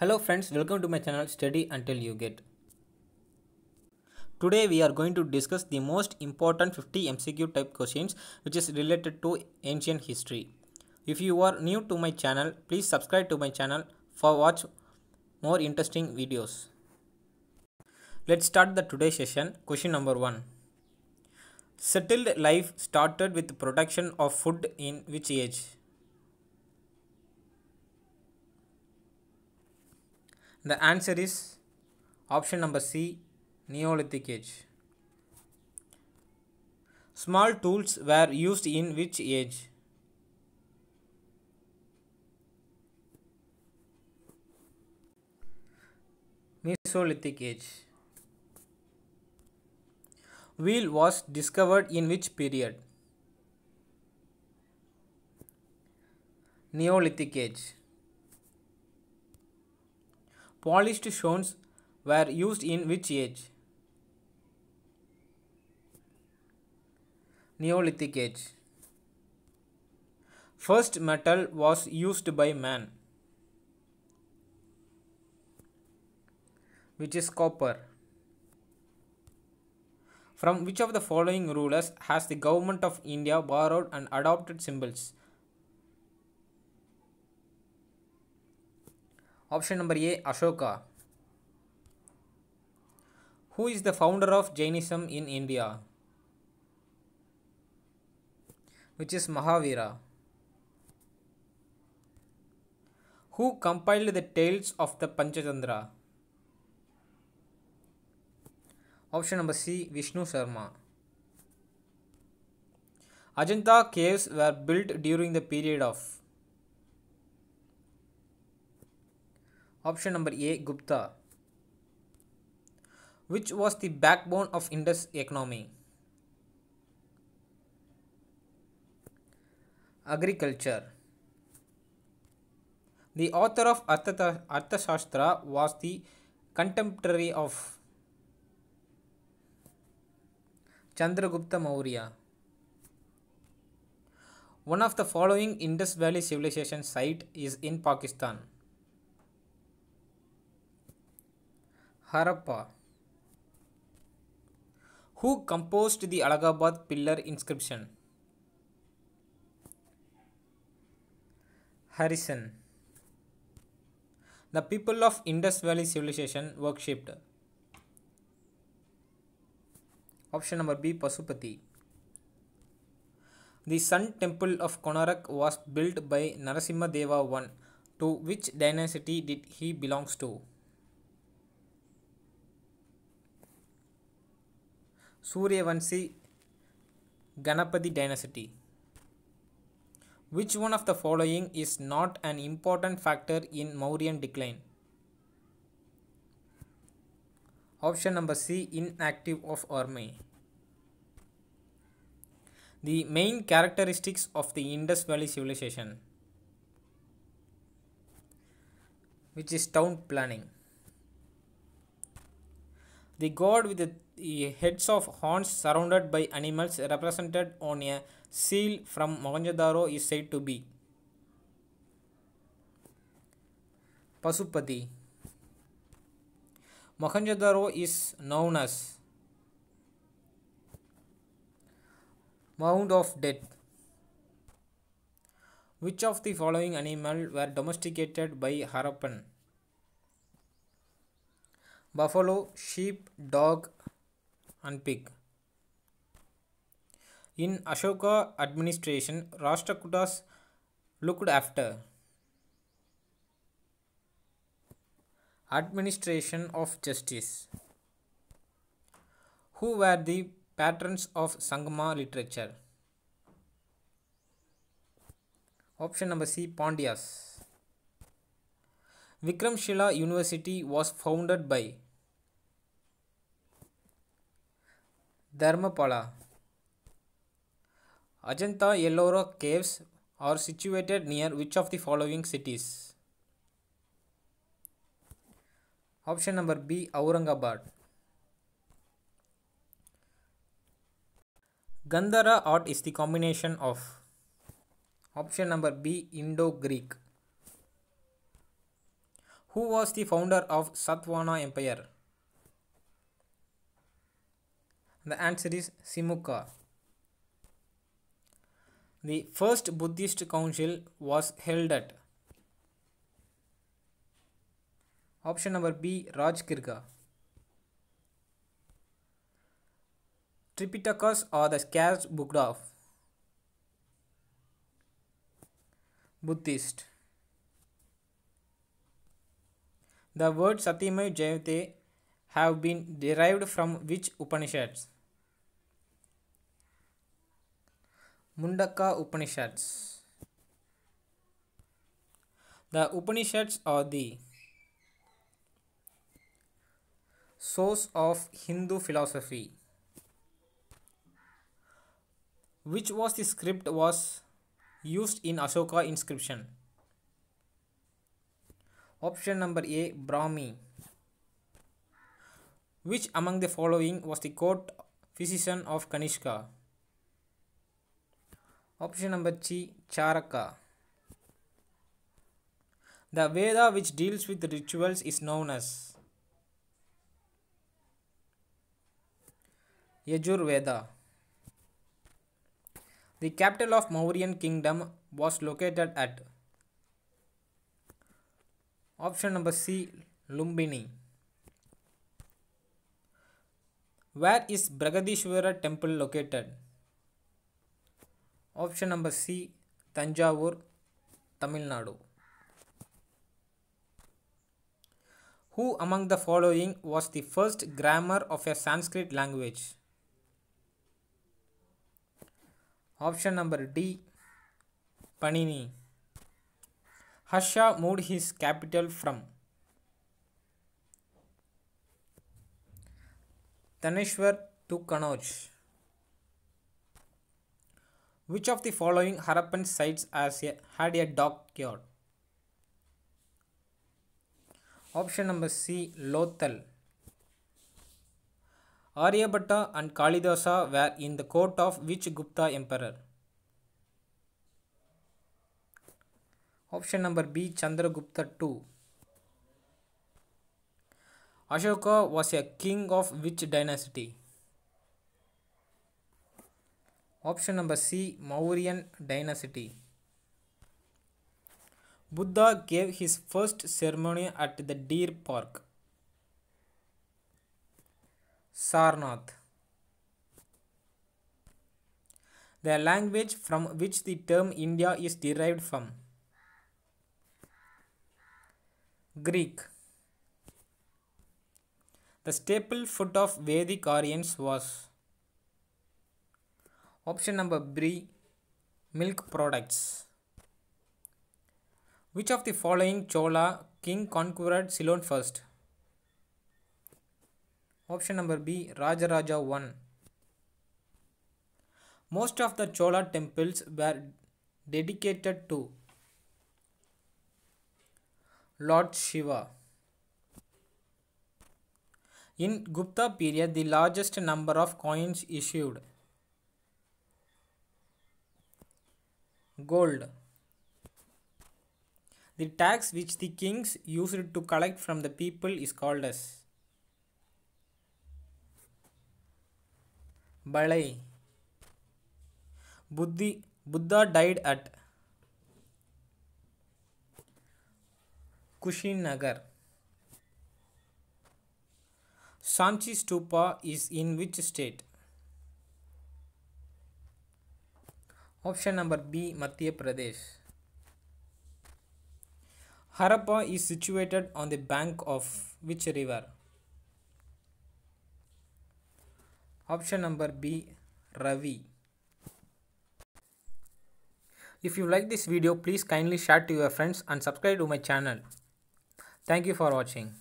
Hello friends, welcome to my channel Study Until You Get. Today we are going to discuss the most important 50 MCQ type questions which is related to ancient history. If you are new to my channel, please subscribe to my channel for watch more interesting videos. Let's start the today session. Question number 1. Settled life started with production of food in which age? The answer is option number C Neolithic age. Small tools were used in which age? Mesolithic age. Wheel was discovered in which period? Neolithic age. Polished stones were used in which age? Neolithic age. First metal was used by man, which is copper. From which of the following rulers has the government of India borrowed and adopted symbols? Option number A Ashoka. Who is the founder of Jainism in India? Which is Mahavira. Who compiled the tales of the Panchatantra? Option number C Vishnu Sharma. Ajanta caves were built during the period of Option number A Gupta. Which was the backbone of Indus economy? Agriculture. The author of Artha- Arthashastra was the contemporary of Chandragupta Maurya. One of the following Indus Valley civilization site is in Pakistan. Harappa. Who composed the Allahabad pillar inscription? Harisena. The people of Indus Valley civilization worshipped. Option number B Pasupati. The Sun Temple of Konarak was built by Narasimha Deva I. To which dynasty did he belongs to? Suryavanshi Ganapati dynasty. Which one of the following is not an important factor in Mauryan decline? Option number C inactive of army. The main characteristics of the Indus Valley civilization, which is town planning. The god with the, the heads of horns surrounded by animals represented on a seal from Mohenjo-daro is said to be Pasupati. Mohenjo-daro is known as Mound of Death. Which of the following animal were domesticated by Harappan? Buffalo, sheep, dog, and pig. In Ashoka administration, Rashtrakutas looked after administration of justice. Who were the patrons of Sangama literature? Option number C Pandyas. Vikramshila University was founded by Dharmapala. Ajanta Ellora caves are situated near which of the following cities? Option number B Aurangabad. Gandhara art is the combination of option number B Indo Greek. Who was the founder of Satvana Empire? The answer is Simuka. The first Buddhist council was held at option number B Rajgriha. Tripitakas are the scarce book of Buddhist. The word Satyameva Jayate have been derived from which Upanishads? Mundaka Upanishads. The Upanishads are the source of Hindu philosophy. Which was the script was used in Ashoka inscription? Option number A Brahmi. Which among the following was the court physician of Kanishka? Option number C Charaka. The Veda which deals with rituals is known as Yajur Veda. The capital of Mauryan kingdom was located at option number C Lumbini. Where is Brihadishwara temple located? Option number C Thanjavur, Tamil Nadu. Who among the following was the first grammar of a Sanskrit language? Option number D Panini. Harsha moved his capital from Taneshwar to Kanauj. Which of the following Harappan sites has a, had a dockyard? Option number C Lothal. Aryabhatta and Kalidasa were in the court of which Gupta emperor? Option number B Chandragupta II. Ashoka was a king of which dynasty? Option number C Mauryan dynasty. Buddha gave his first ceremony at the deer park. Sarnath. The language from which the term India is derived from. Greek. The staple food of Vedic Aryans was option number B milk products. Which of the following Chola king conquered Ceylon first? Option number B Rajaraja 1. Most of the Chola temples were dedicated to Lord Shiva. In Gupta period, the largest number of coins issued. Gold. The tax which the kings used to collect from the people is called as Bali. Buddhi, Buddha died at Kushinagar. Sanchi Stupa is in which state? Option number B Madhya Pradesh. Harappa is situated on the bank of which river? Option number B Ravi. If you like this video, please kindly share to your friends and subscribe to my channel. Thank you for watching.